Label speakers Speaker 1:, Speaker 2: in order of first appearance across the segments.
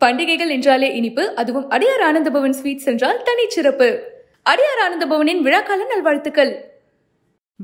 Speaker 1: பண்டிகைகள் என்றாலே இனிப்பு அதுவும் அடியார் ஆனந்தபவன் ஸ்வீட்ஸ் என்றால் தனிச்சிறப்பு. அடியார் ஆனந்தபவனின் விழாக்கால நல்வாழ்த்துக்கள்.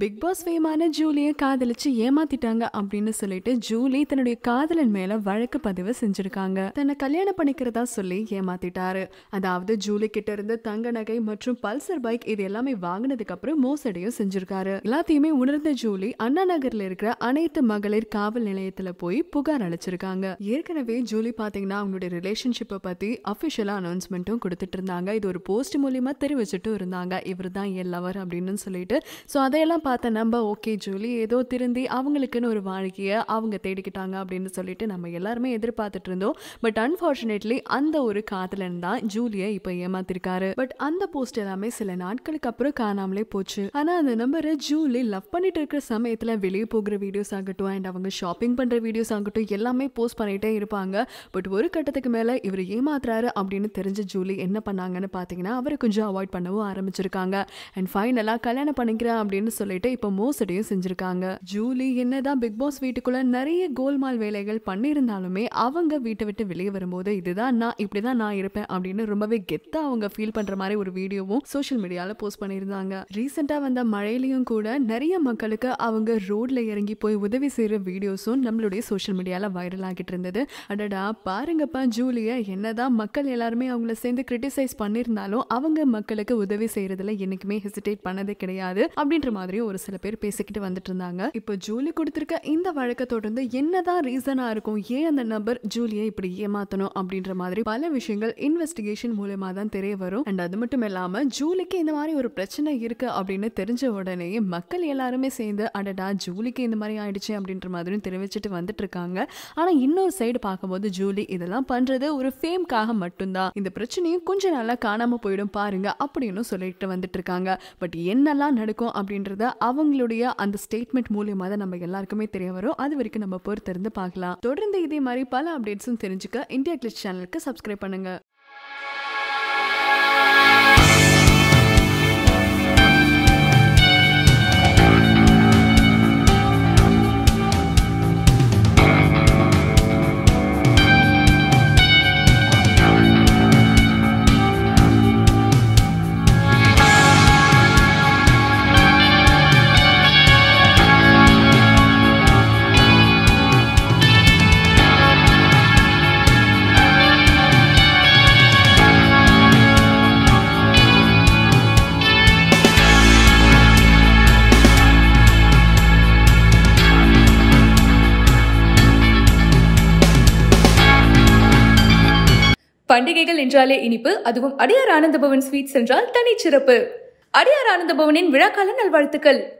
Speaker 2: பிக் பாஸ் ஃபேமான ஜூலியை காதலிச்சு ஏமாத்திட்டாங்க அப்படின்னு சொல்லிட்டு ஜூலி தன்னுடைய காதலன் மேல வழக்கு பதிவு செஞ்சிருக்காங்க. தன்னை கல்யாணம் பண்ணிக்கிறதா சொல்லி ஏமாத்திட்டாரு. அதாவது ஜூலி கிட்ட இருந்து தங்க நகை மற்றும் பல்சர் பைக் இது எல்லாமே வாங்கினதுக்கு அப்புறம் மோசடியும் செஞ்சிருக்காரு. எல்லாத்தையுமே உணர்ந்த ஜூலி அண்ணா நகர்ல இருக்கிற அனைத்து மகளிர் காவல் நிலையத்துல போய் புகார் அளிச்சிருக்காங்க. ஏற்கனவே ஜூலி பாத்தீங்கன்னா அவங்களுடைய ரிலேஷன்ஷிப்பை பத்தி அபிஷியலா அனௌன்ஸ்மெண்ட்டும் கொடுத்துட்டு இருந்தாங்க. இது ஒரு போஸ்ட் மூலியமா தெரிவிச்சுட்டும் இருந்தாங்க. இவர் தான் என் லவர் அப்படின்னு சொல்லிட்டு. ஸோ அதையெல்லாம் பார்த்த நம்ம ஓகே ஜூலி ஏதோ திருந்தி அவங்களுக்குன்னு ஒரு வாழ்க்கையை அவங்க தேடிக்கிட்டாங்க அப்படின்னு சொல்லிட்டு நம்ம எல்லாருமே எதிர்பார்த்துட்டு இருந்தோம். பட் அன்ஃபார்ச்சுனேட்லி அந்த ஒரு காதலன் தான் ஜூலியை இப்போ ஏமாத்திருக்காரு. பட் அந்த போஸ்ட் எல்லாமே சில நாட்களுக்கு அப்புறம் காணாமலே போச்சு. ஆனால் அந்த நம்பரை ஜூலி லவ் பண்ணிட்டு இருக்கிற சமயத்தில் வெளியே போகிற வீடியோஸ் ஆகட்டும் அண்ட் அவங்க ஷாப்பிங் பண்ணுற வீடியோஸ் ஆகட்டும் எல்லாமே போஸ்ட் பண்ணிகிட்டே இருப்பாங்க. பட் ஒரு கட்டத்துக்கு மேலே இவர் ஏமாத்துறாரு அப்படின்னு தெரிஞ்ச ஜூலி என்ன பண்ணாங்கன்னு பார்த்தீங்கன்னா அவரை கொஞ்சம் அவாய்ட் பண்ணவும் ஆரம்பிச்சிருக்காங்க. அண்ட் ஃபைனலாக கல்யாணம் பண்ணிக்கிறேன் அப்படின்னு சொல்லி சொல்லிட்டு இப்போ மோசடியும் செஞ்சிருக்காங்க. ஜூலி என்னதான் பிக் பாஸ் வீட்டுக்குள்ள நிறைய கோல்மால் வேலைகள் பண்ணியிருந்தாலுமே அவங்க வீட்டை விட்டு வெளியே வரும்போது இதுதான் நான் இப்படிதான் நான் இருப்பேன் அப்படின்னு ரொம்பவே கெத்தா அவங்க ஃபீல் பண்ற மாதிரி ஒரு வீடியோவும் சோஷியல் மீடியால போஸ்ட் பண்ணியிருந்தாங்க. ரீசெண்டா வந்த மழையிலையும் கூட நிறைய மக்களுக்கு அவங்க ரோட்ல இறங்கி போய் உதவி செய்யற வீடியோஸும் நம்மளுடைய சோஷியல் மீடியால வைரல் ஆகிட்டு இருந்தது. அடடா பாருங்கப்பா ஜூலிய என்னதான் மக்கள் எல்லாருமே அவங்கள சேர்ந்து கிரிட்டிசைஸ் பண்ணியிருந்தாலும் அவங்க மக்களுக்கு உதவி செய்யறதுல என்னைக்குமே ஹெசிடேட் பண்ணதே கிடையாது அப்படின்ற மாதிரி ஒரு சில பேர் பேசிக்கிட்டு வந்துட்டு இருந்தாங்க இப்போ ஜூலி கொடுத்திருக்க இந்த வழக்கை தொடர்ந்து என்னதான் ரீசனா இருக்கும் ஏன் அந்த நபர் ஜூலியை இப்படி ஏமாத்தணும் அப்படின்ற மாதிரி பல விஷயங்கள் இன்வெஸ்டிகேஷன் மூலயமா தான் தெரிய வரும். அண்ட் அது மட்டும் இல்லாம ஜூலிக்கு இந்த மாதிரி ஒரு பிரச்சனை இருக்கு அப்படின்னு தெரிஞ்ச உடனே மக்கள் எல்லாருமே சேர்ந்து அடடா ஜூலிக்கு இந்த மாதிரி ஆயிடுச்சு அப்படின்ற மாதிரியும் தெரிவிச்சுட்டு வந்துட்டு இருக்காங்க ஆனா இன்னொரு சைடு பார்க்கும்போது ஜூலி இதெல்லாம் பண்றது ஒரு ஃபேம்காக மட்டும்தான். இந்த பிரச்சனையும் கொஞ்சம் நல்லா காணாம போயிடும் பாருங்க அப்படின்னு சொல்லிட்டு வந்துட்டு இருக்காங்க பட் என்னெல்லாம் நடக்கும் அப்படின்றத அவங்களுடைய அந்த ஸ்டேட்மெண்ட் மூலியமா தான் நம்ம எல்லாருக்குமே தெரிய வரும். அது வரைக்கும் நம்ம பொறுத்திருந்து பார்க்கலாம். தொடர்ந்து இதே மாதிரி பல அப்டேட்ஸும் தெரிஞ்சுக்க இந்தியா கிளிச் சேனலுக்கு சப்ஸ்கிரைப் பண்ணுங்க.
Speaker 1: பண்டிகைகள் என்றாலே இனிப்பு அதுவும் அடியார் ஆனந்தபவன் ஸ்வீட்ஸ் என்றால் தனிச்சிறப்பு. அடியார் ஆனந்தபவனின் விழாக்கால நல்வாழ்த்துக்கள்.